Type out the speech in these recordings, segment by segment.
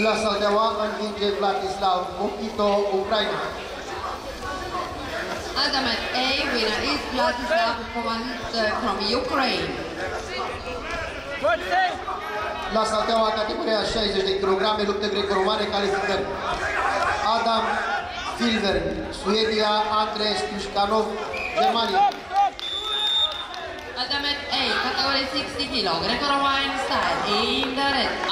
La Saldeaua de Vladislav Bukito, Ucraina. Adamant A winner is Vladislav Kovalit eh, from Ukraine. La Salteaua, categoria 60 de kilograme, luptă greco-romane, calificări. Adam Silver, Suedia, Andres Stușcanov, Germania. Adamant A, categorie 60 kg, greco-romane style, in the red.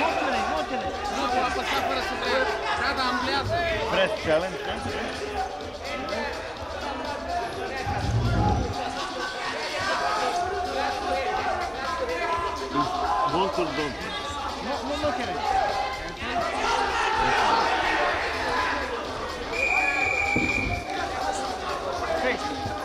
Mostră-ne, mostră-ne! Nu te apăsa fără să vrei. Cada amblează. Vreți challenge? Bolcul domnul. Nu, nu, nu, chiar. Thank you.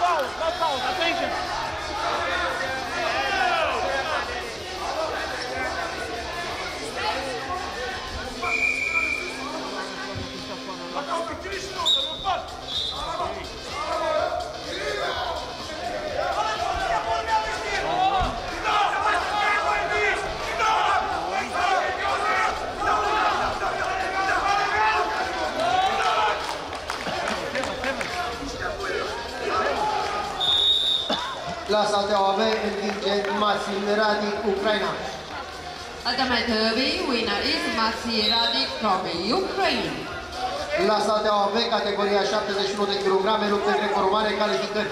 No fouls, no fouls, attention. La Steaua B învinge Masim Radic, Ucraina. Ultimate derby winner is Masim Radic from Ukraine. La Steaua B, categoria 71 de kg, lupte greco-romane, calificări.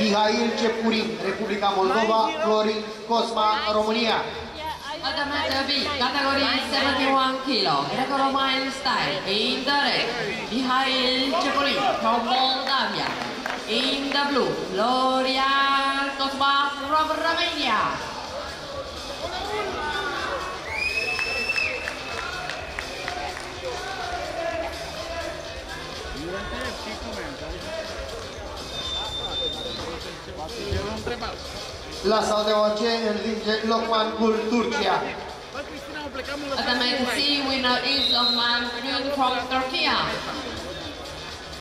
Mihail Cepurin, Republica Moldova, Florin Cosma, România. Ultimate derby, categoria 71 kg, greco-roman style, in the red, Mihail Cepurin from Moldova. in the blue, Gloria Cosma from Romania. La sau deoarece învinge Lokman cu Turcia. As the can see, winner is Lokman from Turkey.